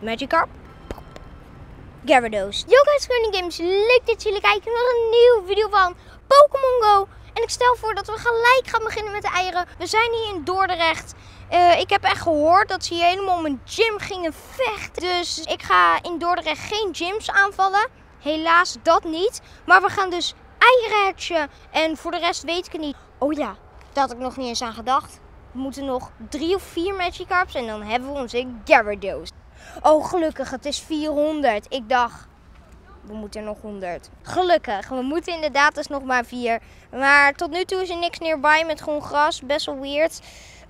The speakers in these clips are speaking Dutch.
Magikarp. Gyarados. Yo guys, Running Games. Leuk dat jullie kijken naar een nieuwe video van Pokémon Go. En ik stel voor dat we gelijk gaan beginnen met de eieren. We zijn hier in Dordrecht. Uh, ik heb echt gehoord dat ze hier helemaal om een gym gingen vechten. Dus ik ga in Dordrecht geen gyms aanvallen. Helaas dat niet. Maar we gaan dus eieren hatchen. En voor de rest weet ik het niet. Oh ja, daar had ik nog niet eens aan gedacht. We moeten nog drie of vier Magikarps en dan hebben we onze Gyarados. Oh, gelukkig, het is 400. Ik dacht, we moeten nog 100. Gelukkig, we moeten inderdaad dus nog maar vier. Maar tot nu toe is er niks nearby met groen gras. Best wel weird.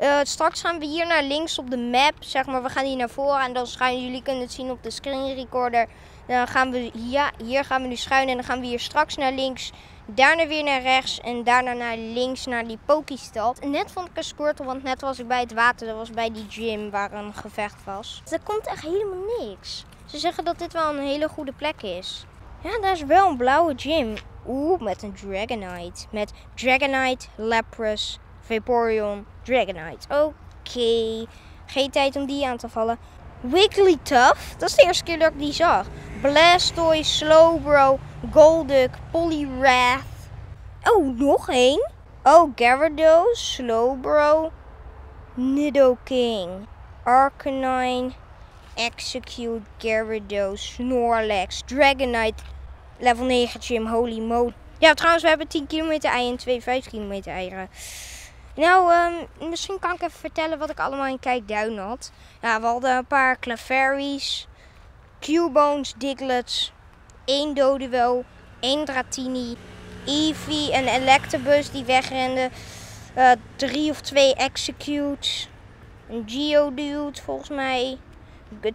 Uh, straks gaan we hier naar links op de map. Zeg maar, we gaan hier naar voren en dan gaan jullie kunnen het zien op de screen recorder. Dan gaan we, ja, hier gaan we nu schuinen en dan gaan we hier straks naar links. Daarna weer naar rechts en daarna naar links naar die Pokestad. Net vond ik een Squirtle, want net was ik bij het water. Dat was bij die gym waar een gevecht was. Er komt echt helemaal niks. Ze zeggen dat dit wel een hele goede plek is. Ja, daar is wel een blauwe gym. Oeh, met een Dragonite. Met Dragonite, Lapras, Vaporeon, Dragonite. Oké. Geen tijd om die aan te vallen. Wigglytuff. Dat is de eerste keer dat ik die zag. Blastoise, Slowbro, Golduck, Poliwrath. Oh, nog één. Oh, Gyarados, Slowbro, Nidoking, Arcanine, Execute, Gyarados, Snorlax, Dragonite, level 9 gym, holy moly. Ja, trouwens, we hebben 10 kilometer ei en 2 5 kilometer eieren. Nou, um, misschien kan ik even vertellen wat ik allemaal in Kijkduin had. Ja, we hadden een paar Clefairies, Cubones, Diglets, één Dodewel, één Dratini, Eevee, een Electabuzz die wegrende, uh, drie of twee Executes, een Geodude volgens mij,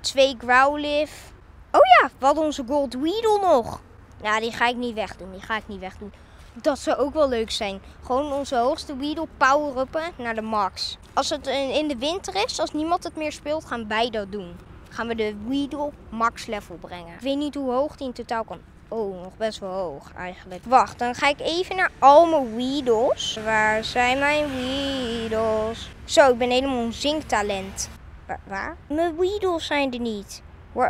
twee Growlithe. Oh ja, hadden onze Gold Weedle nog. Nou, die ga ik niet wegdoen, die ga ik niet wegdoen. Dat zou ook wel leuk zijn. Gewoon onze hoogste Weedle power-uppen naar de max. Als het in de winter is, als niemand het meer speelt, gaan wij dat doen. Gaan we de Weedle max level brengen. Ik weet niet hoe hoog die in totaal kan. Oh, nog best wel hoog eigenlijk. Wacht, dan ga ik even naar al mijn Weedles. Waar zijn mijn Weedles? Zo, ik ben helemaal een zinktalent. Waar? Mijn Weedles zijn er niet.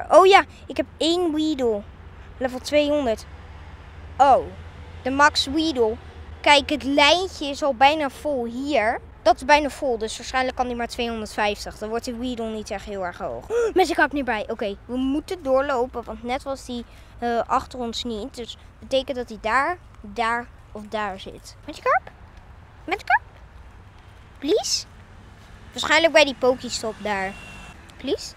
Oh ja, ik heb één Weedle. Level 200. Oh, de Max Weedle. Kijk, het lijntje is al bijna vol hier. Dat is bijna vol, dus waarschijnlijk kan die maar 250. Dan wordt de Weedle niet echt heel erg hoog. Met ik niet bij. Oké, we moeten doorlopen, want net was die uh, achter ons niet. Dus betekent dat hij daar, daar of daar zit. Met je kap? Met je kap? Please? Waarschijnlijk bij die Pokestop daar. Please?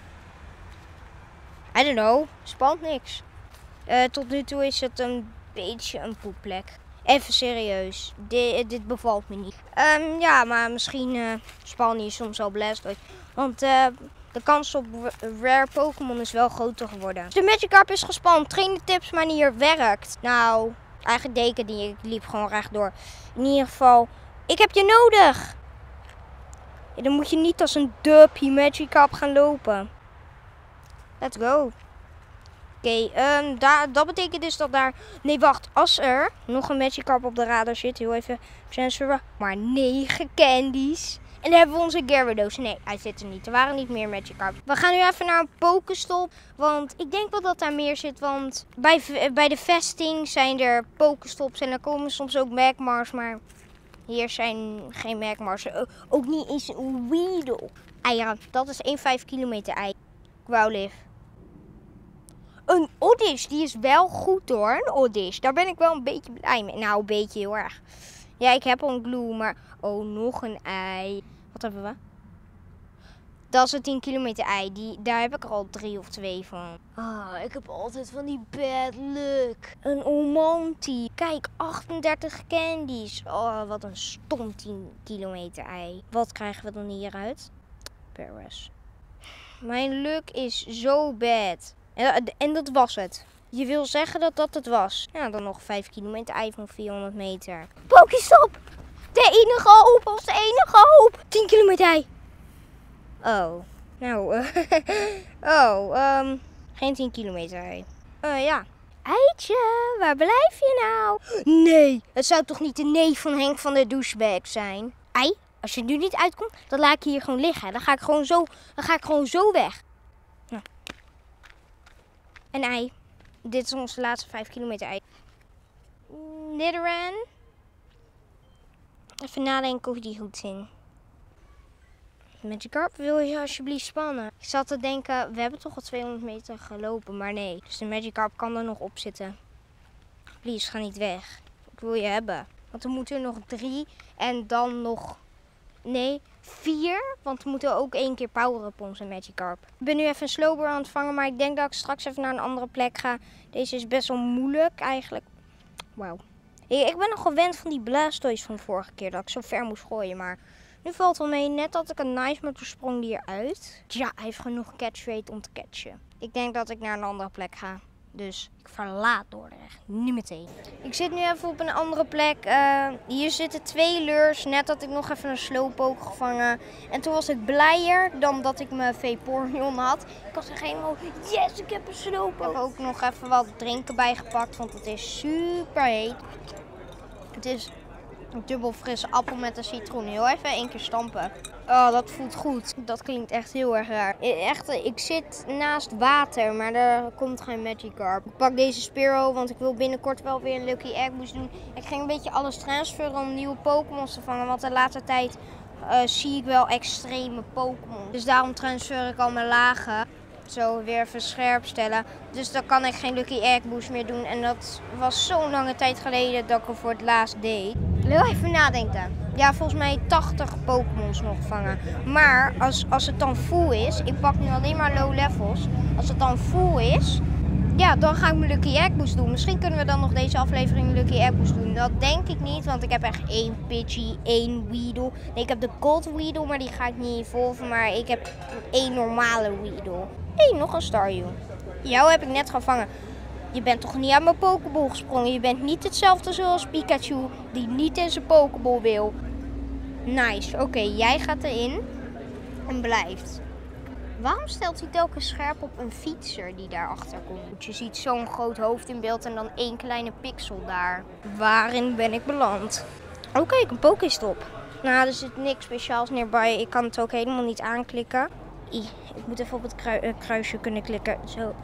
I don't know. Spant niks. Uh, tot nu toe is het een beetje een poepplek. Even serieus, dit, dit bevalt me niet. Um, ja, maar misschien uh, span je soms al Blastoise. Want uh, de kans op rare Pokémon is wel groter geworden. De Magikarp is gespannen. Trainen tips manier werkt. Nou, eigen deken die ik liep gewoon rechtdoor. In ieder geval, ik heb je nodig. Dan moet je niet als een duppie Magikarp gaan lopen. Let's go. Oké, um, dat betekent dus dat daar... Nee, wacht. Als er nog een Magikarp op de radar zit, heel even transferen. Maar negen candies. En dan hebben we onze Gyarados. Nee, hij zit er niet. Er waren niet meer Magikarp. We gaan nu even naar een Pokestop. Want ik denk wel dat daar meer zit. Want bij, bij de vesting zijn er Pokestops. En dan komen soms ook Magmars. Maar hier zijn geen Magmars. Ook niet eens een Weedle. Eieren. Dat is 1 5 kilometer ei. Growlithe. Een Oddish, die is wel goed hoor. Een Oddish. Daar ben ik wel een beetje blij mee. Nou, een beetje heel erg. Ja, ik heb een glue, maar... Oh, nog een ei. Wat hebben we? Dat is een 10 kilometer ei. Die, daar heb ik er al drie of twee van. Ah, ik heb altijd van die bad luck. Een Omanti. Kijk, 38 candies. Oh, wat een stom 10 kilometer ei. Wat krijgen we dan hieruit? Paris. Mijn luck is zo bad. En, en dat was het. Je wil zeggen dat dat het was. Ja, dan nog 5 kilometer ei van 400 meter. Pokestop! De enige hoop, was de enige hoop. 10 kilometer ei. Oh, nou, uh, oh, um, geen 10 kilometer ei. Uh, ja. Eitje, waar blijf je nou? Nee, het zou toch niet de neef van Henk van de douchebag zijn? Ei, als je nu niet uitkomt, dan laat ik je hier gewoon liggen. Dan ga ik gewoon zo, dan ga ik gewoon zo weg. Een ei. Dit is onze laatste 5 kilometer ei. Nidoran. Even nadenken of die goed zijn. Magikarp, wil je alsjeblieft spannen? Ik zat te denken, we hebben toch al 200 meter gelopen, maar nee. Dus de Magikarp kan er nog op zitten. Please, ga niet weg. Ik wil je hebben. Want er moeten nog drie en dan nog... Nee, vier. Want we moeten ook één keer power op onze Magikarp. Ik ben nu even een slowbro aan het vangen, maar ik denk dat ik straks even naar een andere plek ga. Deze is best wel moeilijk eigenlijk. Wauw. Ik ben nog gewend van die Blastoise van vorige keer, dat ik zo ver moest gooien, maar... Nu valt wel mee, net had ik een nice, maar toen sprong die eruit. Ja, hij heeft genoeg catch rate om te catchen. Ik denk dat ik naar een andere plek ga. Dus ik verlaat Dordrecht. Nu meteen. Ik zit nu even op een andere plek. Uh, hier zitten twee lures. Net had ik nog even een slowpoke gevangen. En toen was ik blijer dan dat ik mijn Vaporeon had. Ik was echt helemaal, yes, ik heb een slowpoke. Ik heb ook nog even wat drinken bijgepakt, want het is super heet. Het is dubbel frisse appel met een citroen. Heel even één keer stampen. Oh, dat voelt goed. Dat klinkt echt heel erg raar. Echt, ik zit naast water, maar er komt geen Magikarp. Ik pak deze Spearow, want ik wil binnenkort wel weer een Lucky Egg boost doen. Ik ging een beetje alles transferen om nieuwe Pokémons te vangen. Want de laatste tijd uh, zie ik wel extreme Pokémon. Dus daarom transfer ik al mijn lagen zo weer even scherp stellen. Dus dan kan ik geen Lucky Egg Boost meer doen. En dat was zo'n lange tijd geleden dat ik het voor het laatst deed. Even nadenken. Ja, volgens mij 80 Pokémons nog vangen. Maar als, als het dan full is, ik pak nu alleen maar low levels. Als het dan full is, ja, dan ga ik mijn Lucky Egg doen. Misschien kunnen we dan nog deze aflevering Lucky Egg doen. Dat denk ik niet, want ik heb echt één Pidgey, één Weedle. Nee, ik heb de Gold Weedle, maar die ga ik niet evolven. Maar ik heb één normale Weedle. Hé, nog een Staryu. Jou heb ik net gevangen. Je bent toch niet aan mijn Pokéball gesprongen? Je bent niet hetzelfde zoals Pikachu, die niet in zijn Pokéball wil. Nice. Oké, jij gaat erin en blijft. Waarom stelt hij telkens scherp op een fietser die daarachter komt? Je ziet zo'n groot hoofd in beeld en dan één kleine pixel daar. Waarin ben ik beland? Oh, kijk, een Pokéstop. Nou, er zit niks speciaals neerbij. Ik kan het ook helemaal niet aanklikken. Ik moet even op het eh, kruisje kunnen klikken. Zo.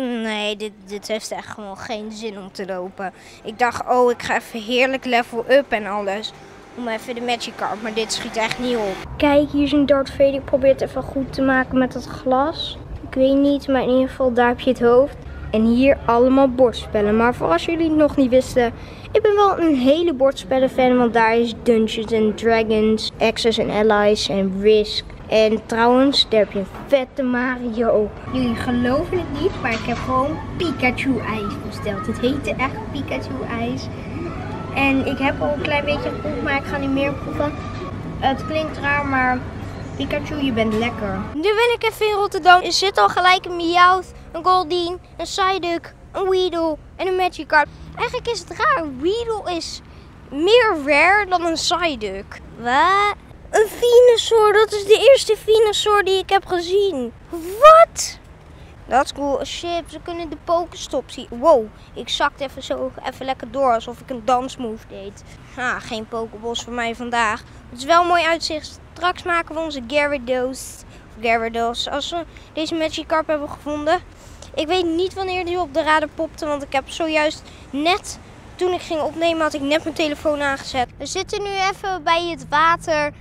Nee, dit, dit heeft echt gewoon geen zin om te lopen. Ik dacht, oh, ik ga even heerlijk level up en alles. Om even de Magikarp, maar dit schiet echt niet op. Kijk, hier is een Darth Vader. Ik probeer het even goed te maken met dat glas. Ik weet niet, maar in ieder geval daar heb je het hoofd. En hier allemaal bordspellen. Maar voor als jullie het nog niet wisten, ik ben wel een hele bordspellen fan. Want daar is Dungeons and Dragons, Access and Allies en Risk. En trouwens, daar heb je een vette Mario. Jullie geloven het niet, maar ik heb gewoon Pikachu ijs besteld. Het heette echt Pikachu ijs. En ik heb al een klein beetje geproefd, maar ik ga niet meer proeven. Het klinkt raar, maar Pikachu, je bent lekker. Nu ben ik even in Rotterdam. Er zit al gelijk een Meowth, een Goldeen, een Psyduck, een Weedle en een Magikarp. Eigenlijk is het raar. Weedle is meer rare dan een Psyduck. Wat? Een Venusaur, dat is de eerste Venusaur die ik heb gezien. Wat? Is cool. Ze kunnen de Pokestop zien. Wow, ik zakte even zo even lekker door alsof ik een dansmove deed. Ah, geen Pokeballs voor mij vandaag. Het is wel een mooi uitzicht. Straks maken we onze Gyarados. Gyarados. Als we deze Magikarp hebben gevonden. Ik weet niet wanneer die op de radar popte, want ik heb zojuist net toen ik ging opnemen had ik net mijn telefoon aangezet. We zitten nu even bij het water.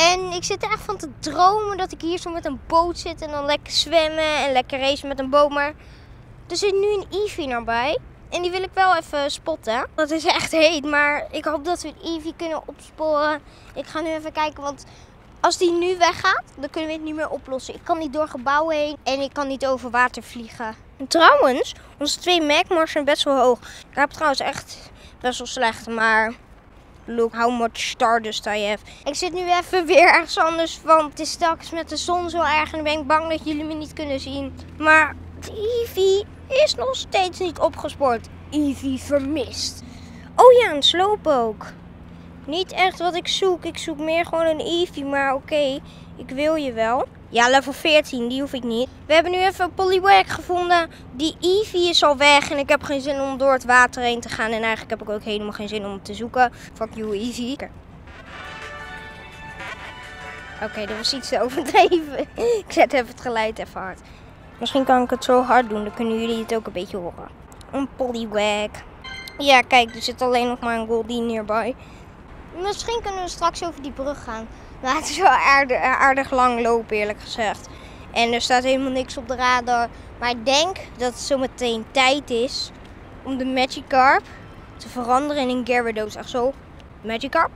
En ik zit er echt van te dromen dat ik hier zo met een boot zit en dan lekker zwemmen en lekker racen met een boot. Maar er zit nu een Eevee nabij. En die wil ik wel even spotten. Dat is echt heet, maar ik hoop dat we het Eevee kunnen opsporen. Ik ga nu even kijken, want als die nu weggaat, dan kunnen we het niet meer oplossen. Ik kan niet door gebouwen heen en ik kan niet over water vliegen. En trouwens, onze twee Magmars zijn best wel hoog. Ik heb trouwens echt best wel slecht, maar look how much stardust I have. Ik zit nu even weer ergens anders, want het is telkens met de zon zo erg. En ben ik bang dat jullie me niet kunnen zien. Maar Eevee is nog steeds niet opgespoord. Eevee vermist. Oh ja, een slowpoke. Niet echt wat ik zoek. Ik zoek meer gewoon een Eevee, maar oké, ik wil je wel. Ja, level 14, die hoef ik niet. We hebben nu even een Poliwag gevonden. Die Eevee is al weg en ik heb geen zin om door het water heen te gaan. En eigenlijk heb ik ook helemaal geen zin om te zoeken. Fuck you, Eevee. Oké, dat was iets te overdreven. ik zet even het geluid even hard. Misschien kan ik het zo hard doen, dan kunnen jullie het ook een beetje horen. Een Poliwag. Ja, kijk, er zit alleen nog maar een Goldie neerbij. Misschien kunnen we straks over die brug gaan. Maar het is wel aardig, aardig lang lopen, eerlijk gezegd. En er staat helemaal niks op de radar. Maar ik denk dat het zo meteen tijd is om de Magikarp te veranderen in een Gyarados. Echt zo, Magikarp.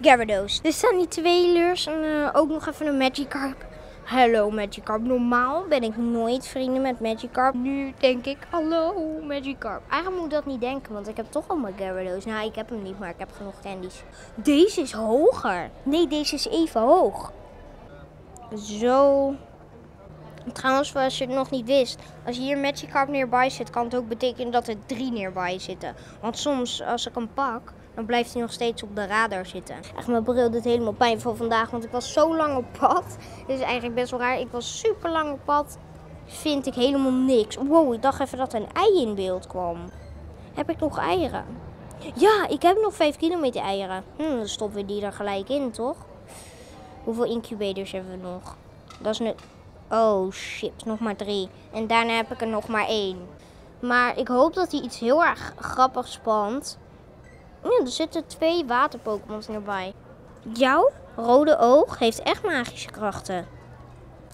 Gyarados. Er staan die twee lures en eh, ook nog even een Magikarp. Hallo Magikarp. Normaal ben ik nooit vrienden met Magikarp. Nu denk ik, hallo Magikarp. Eigenlijk moet ik dat niet denken, want ik heb toch al mijn Gyarados. Nou, ik heb hem niet, maar ik heb genoeg candies. Deze is hoger. Nee, deze is even hoog. Zo. Trouwens, als je het nog niet wist, als hier Magikarp neerbij zit, kan het ook betekenen dat er drie neerbij zitten. Want soms, als ik hem pak, dan blijft hij nog steeds op de radar zitten. Echt, mijn bril doet helemaal pijn voor vandaag, want ik was zo lang op pad. Dit is eigenlijk best wel raar. Ik was super lang op pad, vind ik helemaal niks. Wow, ik dacht even dat er een ei in beeld kwam. Heb ik nog eieren? Ja, ik heb nog 5 kilometer eieren. Hm, dan stoppen we die er gelijk in, toch? Hoeveel incubators hebben we nog? Dat is nu... Oh shit, nog maar drie. En daarna heb ik er nog maar één. Maar ik hoop dat hij iets heel erg grappigs spant. Ja, er zitten twee waterpokémons erbij. Jouw rode oog heeft echt magische krachten.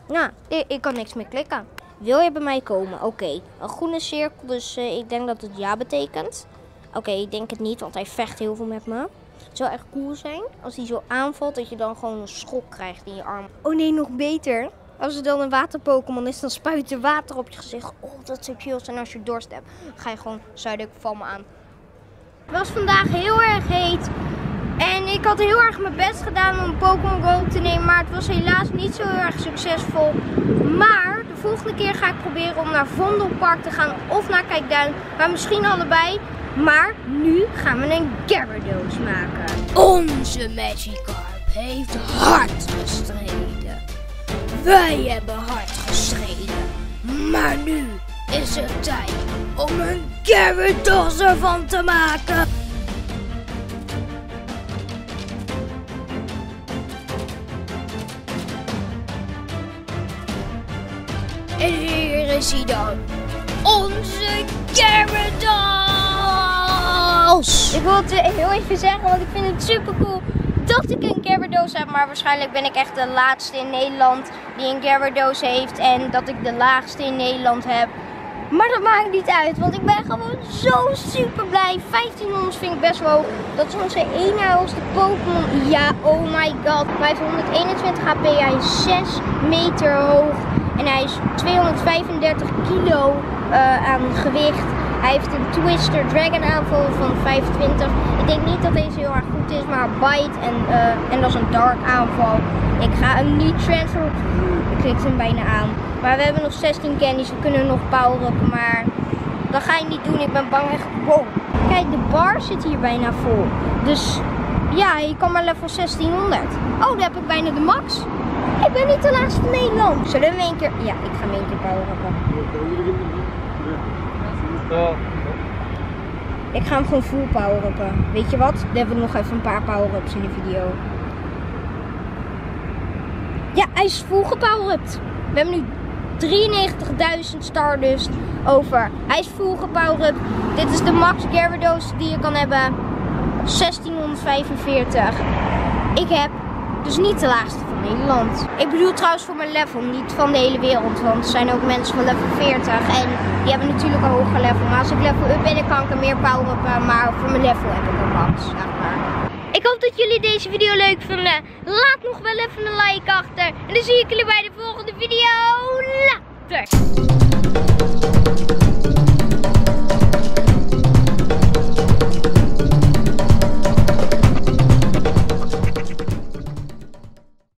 Nou, ik, kan niks meer klikken. Wil je bij mij komen? Oké, een groene cirkel, dus uh, ik denk dat het ja betekent. Oké, ik denk het niet, want hij vecht heel veel met me. Het zou echt cool zijn als hij zo aanvalt dat je dan gewoon een schok krijgt in je arm. Oh nee, nog beter. Als er dan een waterpokémon is, dan spuit er water op je gezicht. Oh, dat zou chill zijn als je dorst hebt. ga je gewoon zuidelijk van me aan. Het was vandaag heel erg heet. En ik had heel erg mijn best gedaan om Pokémon Go te nemen. Maar het was helaas niet zo heel erg succesvol. Maar de volgende keer ga ik proberen om naar Vondelpark te gaan of naar Kijkduin. Maar misschien allebei. Maar nu gaan we een Gyarados maken. Onze Magikarp heeft hard gestreden. Wij hebben hard gestreden. Maar nu is het tijd om een Gyarados ervan te maken. En hier is hij dan. Onze Gyarados! Ik wil het heel even zeggen, want ik vind het super cool dat ik een Gyarados heb. Maar waarschijnlijk ben ik echt de laatste in Nederland die een Gyarados heeft. En dat ik de laagste in Nederland heb. Maar dat maakt niet uit, want ik ben gewoon zo super blij. 1500 vind ik best wel hoog. Dat is onze ene hoogste Pokémon. Ja, oh my god. Hij heeft 121 HP, hij is 6 meter hoog. En hij is 235 kilo uh, aan gewicht. Hij heeft een Twister Dragon aanval van 25. Ik denk niet dat deze heel erg goed is, maar Bite en, uh, en dat is een Dark aanval. Ik ga hem niet transfer. Ik klik hem bijna aan. Maar we hebben nog 16 candies, we kunnen nog power-uppen, maar dat ga ik niet doen. Ik ben bang echt. Wow. Kijk, de bar zit hier bijna vol. Dus ja, je kan maar level 1600. Oh, daar heb ik bijna de max. Ik ben niet de laatste Nederland. Zullen we een keer... Ja, ik ga hem één keer power-uppen. Ik ga hem gewoon full power-uppen. Weet je wat? Dan hebben nog even een paar power-ups in de video. Ja, hij is full gepower-upt. We hebben nu 93.000 Stardust over. Hij is full gepowered. Dit is de max Gyarados die je kan hebben. 1645. Ik heb dus niet de laagste Nederland. Ik bedoel trouwens voor mijn level, niet van de hele wereld. Want er zijn ook mensen van level 40 en die hebben natuurlijk een hoger level. Maar als ik level up ben, kan ik er meer power up. Maar voor mijn level heb ik een max, zeg maar. Ik hoop dat jullie deze video leuk vonden. Laat nog wel even een like achter. En dan zie ik jullie bij de volgende video. Later.